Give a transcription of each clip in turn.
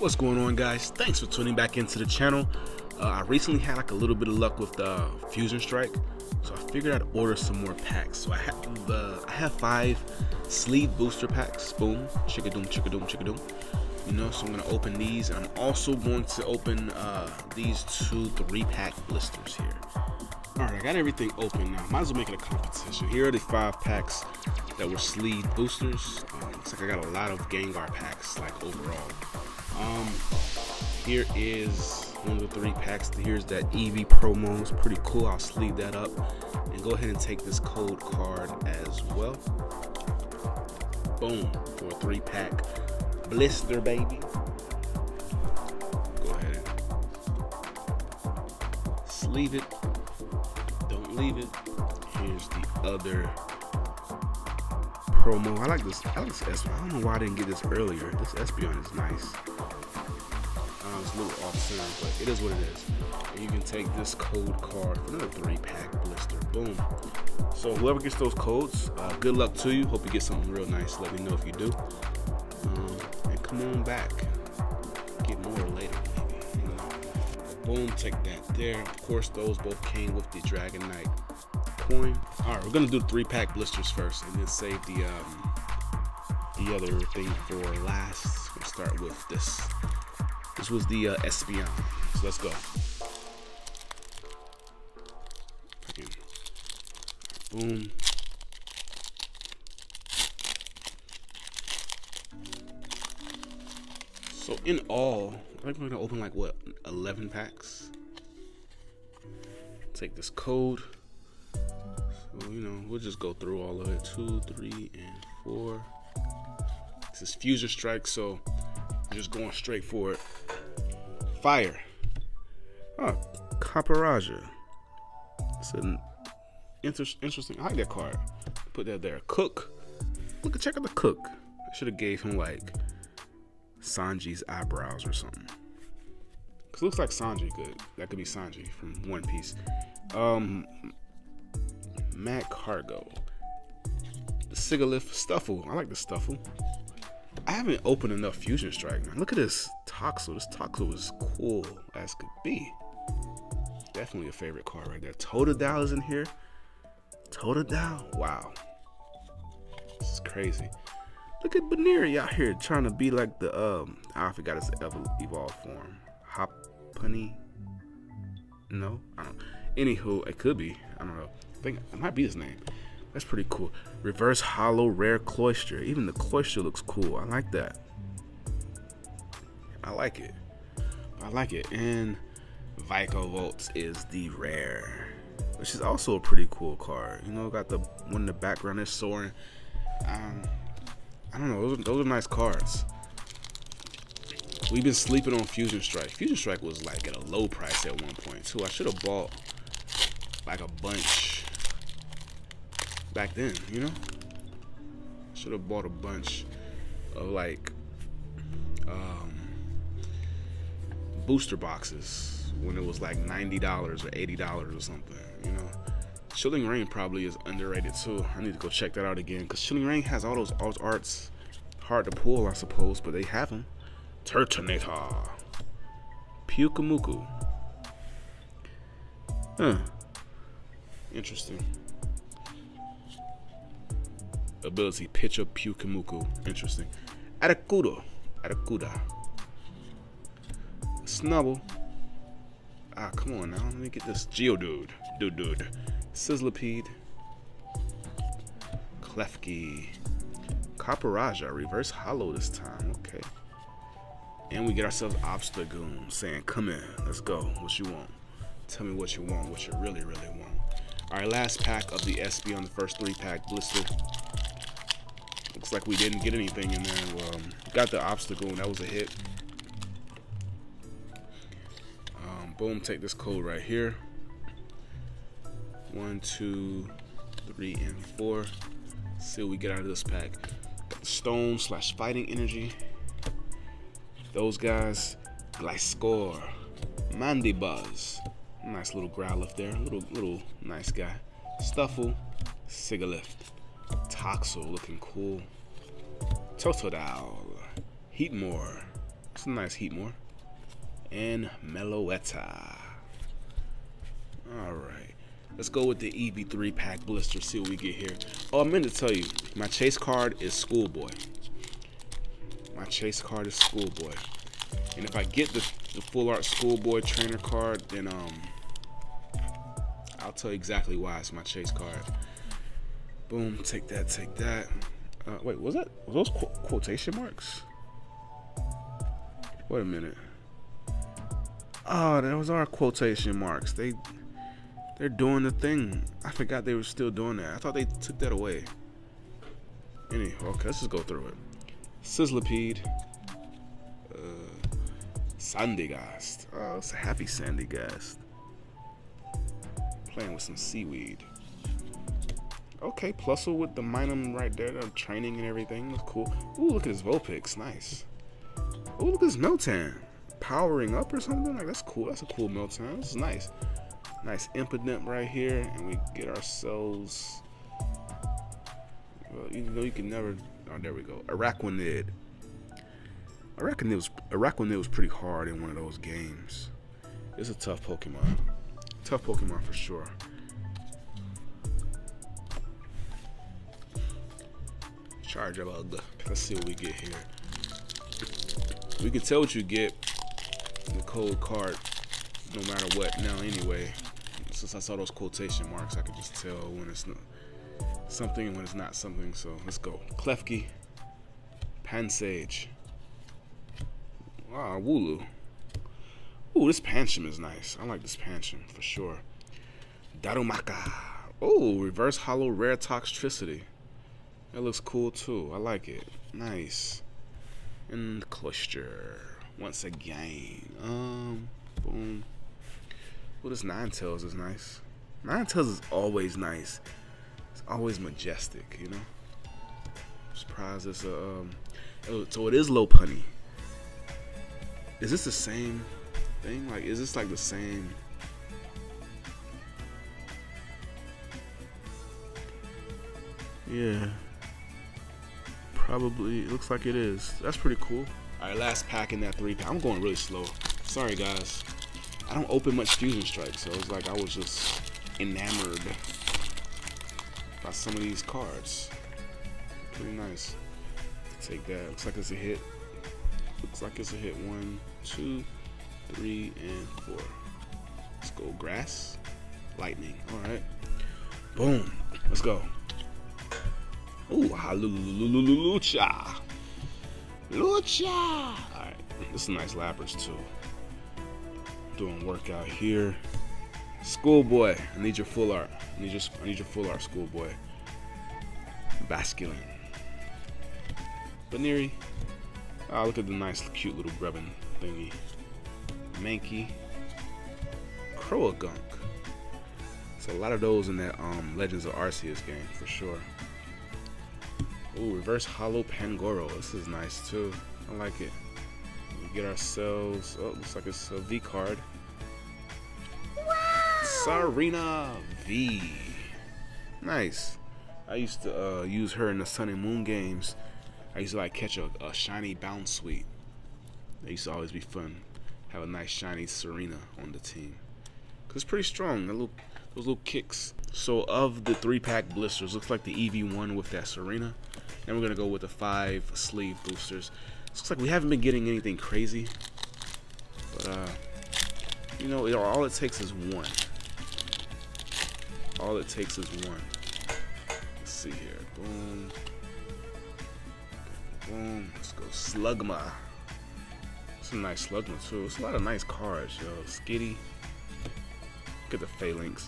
What's going on guys? Thanks for tuning back into the channel. Uh, I recently had like a little bit of luck with the uh, Fusion Strike, so I figured I'd order some more packs. So I have uh, I have five sleeve booster packs. Boom, chickadoom, chickadoom, chickadoom. You know, so I'm gonna open these, and I'm also going to open uh, these two three pack blisters here. All right, I got everything open now. Might as well make it a competition. Here are the five packs that were sleeve boosters. Um, looks like I got a lot of Gengar packs, like overall. Um, here is one of the three packs. Here's that Eevee promo. It's pretty cool. I'll sleeve that up and go ahead and take this code card as well. Boom for a three pack blister, baby. Go ahead and sleeve it. Don't leave it. Here's the other promo. I like this. I like this Espeon. I don't know why I didn't get this earlier. This Espeon is nice. Um, it's a little off center, but it is what it is. And you can take this code card for another three pack blister. Boom. So whoever gets those codes, uh, good luck to you. Hope you get something real nice. Let me know if you do. Um, and come on back. Get more later. Boom, take that there. Of course, those both came with the Dragon Knight coin. All right, we're gonna do three pack blisters first, and then save the um, the other thing for last. We'll start with this. This was the uh, Espeon. So let's go. Boom. So in all, I think we're gonna open like what, 11 packs? Take this code. So, you know, we'll just go through all of it. Two, three, and four. This is Fusion Strike, so just going straight for it. Fire. Oh, Copperajah. It's an inter interesting. I like that card. Put that there. Cook. Look at check out the cook. I should have gave him like Sanji's eyebrows or something. Cause looks like Sanji good. That could be Sanji from One Piece. Um, Magcargo. The Sigilyph Stufful. I like the Stufful. I haven't opened enough Fusion Strike, man. Look at this Toxel. This Toxel is cool as could be. Definitely a favorite card right there. Totodile is in here. Totodile. Wow. This is crazy. Look at Buneary out here trying to be like the um I forgot its evolved form. Hoppany. No, I don't. Anywho, it could be. I don't know. Think it might be his name. That's pretty cool. Reverse holo rare Cloyster. Even the Cloyster looks cool. I like that. I like it. I like it. And Vikavolts is the rare, which is also a pretty cool card. You know, got the one in the background is soaring. Um, I don't know. Those are, those are nice cards. We've been sleeping on Fusion Strike. Fusion Strike was like at a low price at one point too. I should have bought like a bunch back then, you know? Should have bought a bunch of like um, booster boxes when it was like $90 or $80 or something, you know? Chilling Reign probably is underrated too. I need to go check that out again because Chilling Reign has all those alt arts. Hard to pull, I suppose, but they have them. Turtonator. Pyukumuku. Huh. Interesting. Ability Pitch Up Pyukumuku. Interesting. Arcudo. Arrokuda. Snubbull. Ah, come on now. Let me get this Geodude. Dude, dude. Sizzlipede. Klefki. Copperajah. Reverse Holo this time. Okay. And we get ourselves Obstagoon saying, come in. Let's go. What you want? Tell me what you want. What you really, really want. All right, last pack of the Espeon the first three pack blister. Looks like we didn't get anything in there. Um, got the obstacle, and That was a hit. Um, boom. Take this code right here. One, two, three, and four. see what we get out of this pack. Stone slash fighting energy. Those guys, Gliscor, Mandibuzz. Nice little Growlithe there. Little, little nice guy. Stufful, Sigilyph. Toxel looking cool. Totodile. Heatmor. It's a nice Heatmor. And Meloetta. Alright. Let's go with the EV3 pack blister, see what we get here. Oh, I meant to tell you, my chase card is Schoolboy. My chase card is Schoolboy. And if I get the, the full art Schoolboy trainer card, then um I'll tell you exactly why it's my chase card. Boom, take that, take that. Uh, wait, was that was those qu quotation marks? Wait a minute. Oh, those are quotation marks. They they're doing the thing. I forgot they were still doing that. I thought they took that away. Anyway, okay, let's just go through it. Sizzlipede. Uh, Sandygast. Oh, it's a happy Sandygast. Playing with some seaweed. Okay, Plusle with the Minun right there, the training and everything. Looks cool. Ooh, look at his Vulpix. Nice. Ooh, look at his Miltank. Powering up or something? Like, that's cool. That's a cool Miltank. This is nice. Nice Impidimp right here. And we get ourselves... Well, even though you can never... Oh, there we go. Araquanid. Araquanid was, Araquanid was pretty hard in one of those games. It's a tough Pokemon. Tough Pokemon for sure. Charjabug. Let's see what we get here. We can tell what you get the cold card no matter what now anyway. Since I saw those quotation marks, I could just tell when it's not something and when it's not something. So let's go. Klefki, Pansage. Ah, Wooloo. Ooh, this Pancham is nice. I like this Pancham for sure. Darumaka. Oh, reverse holo rare toxtricity. That looks cool too. I like it. Nice. And cluster. Once again. Um, boom. Well, this Ninetales is nice. Ninetales is always nice. It's always majestic, you know? I'm it's a, um, oh, so it is Lopunny. Is this the same thing? Like, is this like the same? Yeah. Probably, it looks like it is. That's pretty cool. All right, last pack in that three pack. I'm going really slow. Sorry, guys. I don't open much Fusion Strike, so it's like I was just enamored by some of these cards. Pretty nice. Take that. Looks like it's a hit. Looks like it's a hit. One, two, three, and four. Let's go. Grass. Lightning. All right. Boom. Let's go. Ooh, Lucha. Lucha. All right. This is nice lappers too. Doing workout here. Schoolboy. I need your full art. I need your, I need your full art, schoolboy. Basculin. Buneary. Ah, look at the nice, cute little grubbin thingy. Mankey. Croagunk. So a lot of those in that um, Legends of Arceus game for sure. Ooh, reverse holo Pangoro. This is nice too. I like it. We get ourselves. Oh, looks like it's a V card. Wow. Tsareena V. Nice. I used to uh, use her in the Sun and Moon games. I used to like catch a, a shiny Bounsweet. They used to always be fun. Have a nice shiny Tsareena on the team. Cause it's pretty strong. That little, those little kicks. So of the three pack blisters, looks like the EV1 with that Tsareena. Then we're gonna go with the five sleeve boosters. Looks like we haven't been getting anything crazy, but uh, you know, all it takes is one. All it takes is one. Let's see here. Boom. Boom. Let's go Slugma. A nice Slugma too. It's a lot of nice cards, yo. Skitty. Look at the Falinks.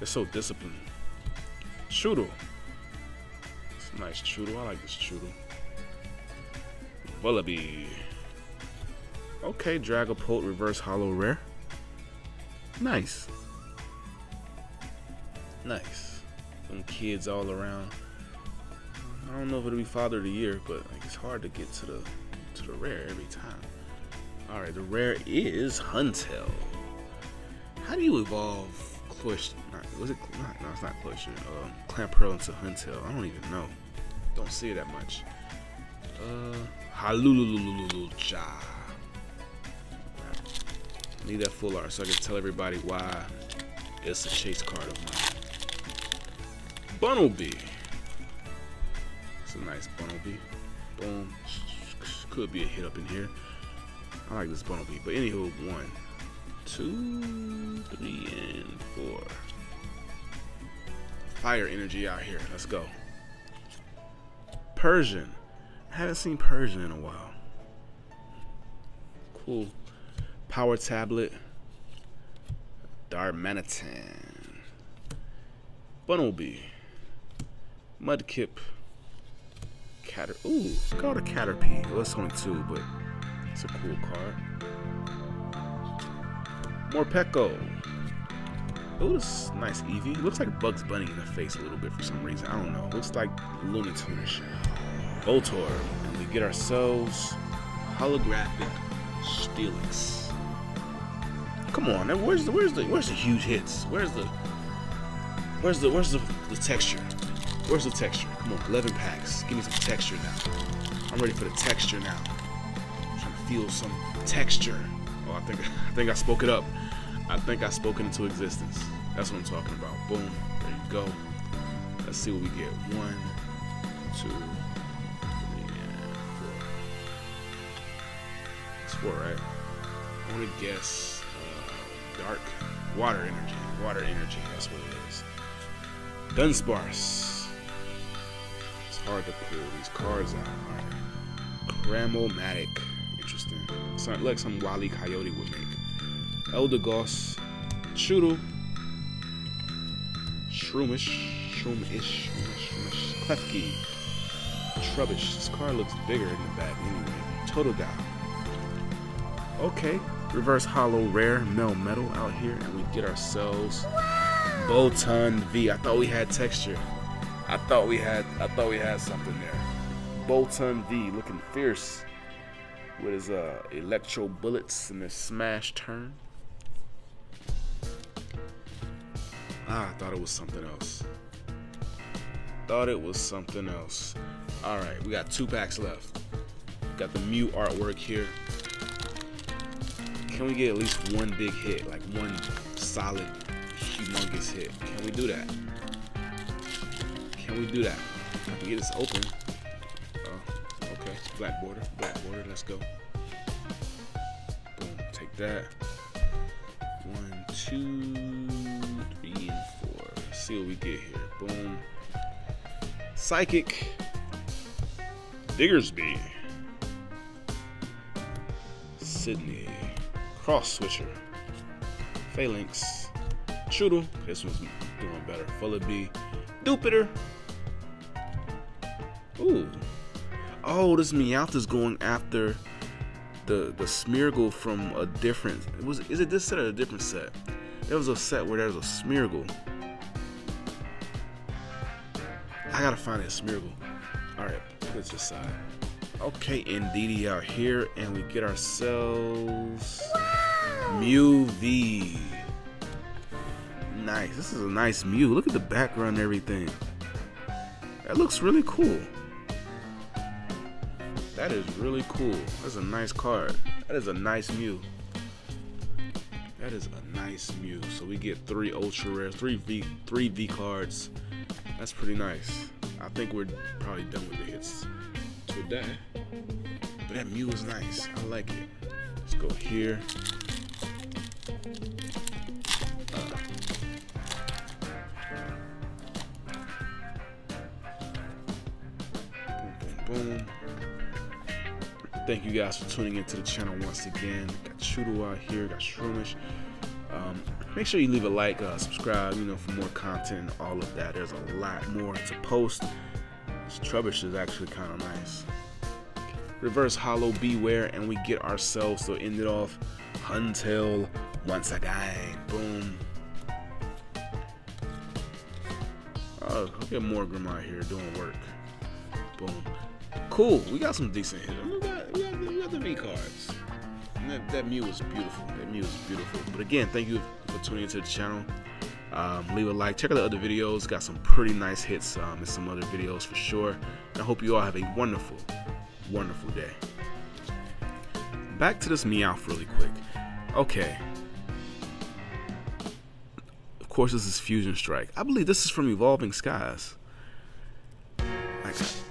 They're so disciplined. Shooter. It's a nice Chewtle. I like this Chewtle. Vullaby. Okay, Dragapult Reverse Holo Rare. Nice. Nice. Some kids all around. I don't know if it'll be Father of the Year, but like, it's hard to get to the to the rare every time. All right, the rare is Huntail. How do you evolve Clush? Not, was it? Not, no, it's not Cloyster. Uh, Clamperl into Huntail. I don't even know. Don't see it that much. Uh, Halulululucha. Need that full art so I can tell everybody why it's a chase card of mine. Bunnelby. It's a nice Bunnelby. Boom. Could be a hit up in here. I like this Bunnelby. But anywho, one, two, three, and four. Fire energy out here. Let's go. Persian. I haven't seen Persian in a while. Cool. Power tablet. Darmanitan. Bunnelby. Mudkip. Catter. Ooh, it's called a Caterpie. Well, it's only two, but it's a cool card. Morpeko. Ooh, this nice Eevee. looks like Bugs Bunny in the face a little bit for some reason. I don't know. looks like Tunes. Voltorb. And we get ourselves holographic Steelix. Come on, now where's the where's the where's the huge hits? Where's the where's the where's the, the texture? Where's the texture? Come on, 11 packs. Give me some texture now. I'm ready for the texture now. I'm trying to feel some texture. I think I think I spoke it up. I think I spoke it into existence. That's what I'm talking about. Boom. There you go. Let's see what we get. One, two, three, four. It's four, right? I want to guess uh, dark water energy. Water energy. That's what it is. Dunsparce It's hard to pull these cards out. Alright. Cram-o-matic. Sounds like some Wily Coyote would make. Eldegoss. Chewtle. Shroomish. Shroomish. Shroomish. Shroomish. Klefki. Trubbish. This car looks bigger in the back anyway. Totodile. Okay. Reverse Holo Rare Melmetal out here, and we get ourselves Boltund V. I thought we had texture. I thought we had I thought we had something there. Boltund V looking fierce with his uh, electro bullets and his smash turn. Ah, I thought it was something else. Thought it was something else. Alright, we got two packs left. Got the Mew artwork here. Can we get at least one big hit? Like one solid, humongous hit? Can we do that? Can we do that? I can get this open. Black border, black border. Let's go. Boom. Take that. One, two, three, and four. Let's see what we get here. Boom. Psychic. Diggersby. Sydney. Cross Switcher. Falinks. Chewtle. This one's doing better. Vullaby. Jupiter. Ooh. Oh, this Meowth's going after the the Smeargle from a different. It Was is it this set or a different set? There was a set where there was a Smeargle. I gotta find that Smeargle. All right, put this aside. Okay, and Indeedee out here, and we get ourselves Mew V. Nice. This is a nice Mew. Look at the background and everything. That looks really cool. That is really cool. That's a nice card. That is a nice Mew. That is a nice Mew. So we get three ultra rares, three V, three V cards. That's pretty nice. I think we're probably done with the hits today. But that Mew is nice. I like it. Let's go here. Thank you guys for tuning into the channel once again. Got Chewtle out here, got Shroomish. Um, make sure you leave a like, uh, subscribe, you know, for more content all of that. There's a lot more to post. This Trubbish is actually kind of nice. Reverse Holo Bewear, and we get ourselves to end it off. Until once again. Boom. Oh, look at Morgrem out here doing work. Boom. Cool. We got some decent hitters the V cards. That, that Mew was beautiful. That Mew was beautiful. But again, thank you for tuning into the channel. Um, leave a like. Check out the other videos. Got some pretty nice hits um, and some other videos for sure. And I hope you all have a wonderful, wonderful day. Back to this Meowth really quick. Okay, Of course, this is Fusion Strike. I believe this is from Evolving Skies.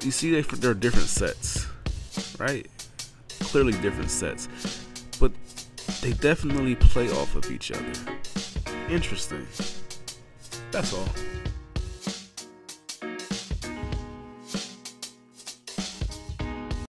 You see, they they're different sets, right? Clearly different sets, but they definitely play off of each other. Interesting. That's all.